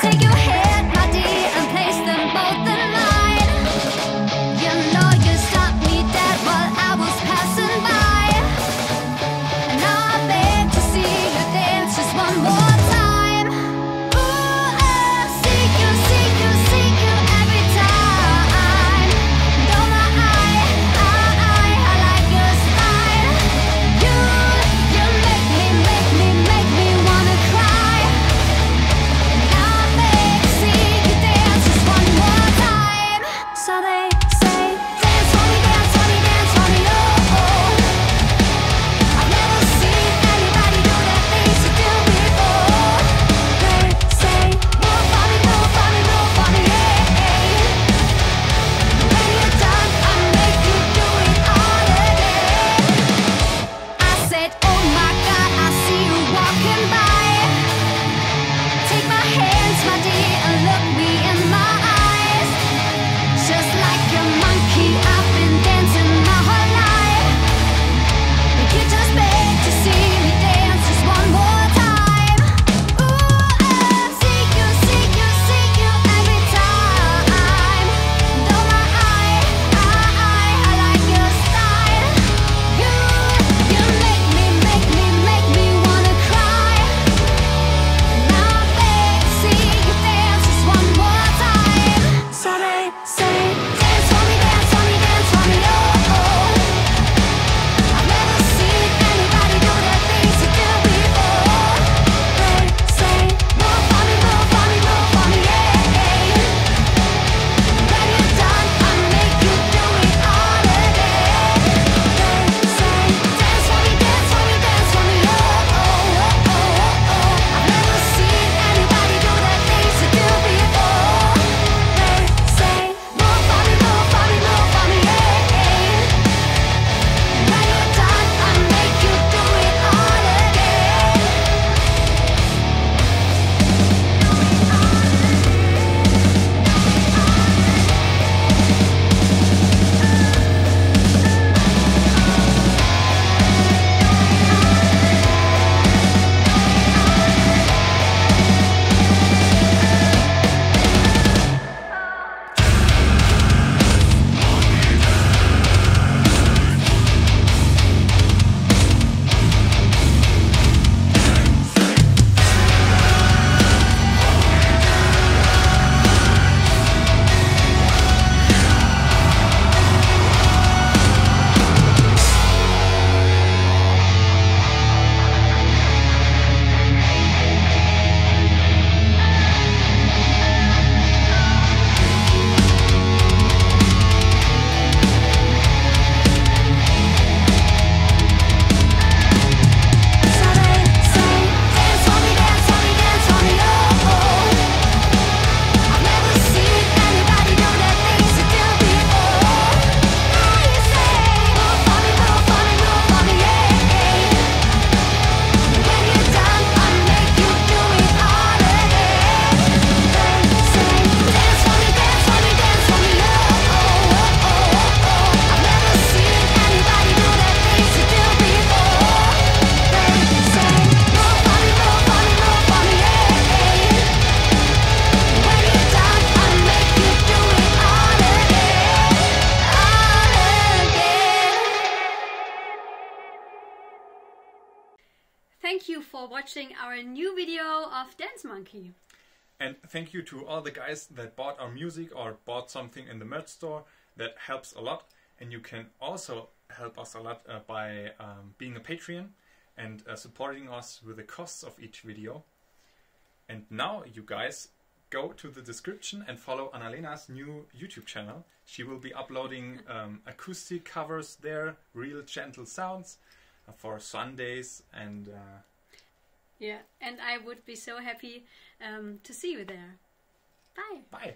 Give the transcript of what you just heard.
take you Thank you for watching our new video of Dance Monkey. And thank you to all the guys that bought our music or bought something in the merch store. That helps a lot. And you can also help us a lot uh, by um, being a Patreon and uh, supporting us with the costs of each video. And now, you guys, go to the description and follow Anna-Lena's new YouTube channel. She will be uploading um, acoustic covers there, real gentle sounds for Sundays and. Uh, yeah, and I would be so happy um, to see you there. Bye. Bye.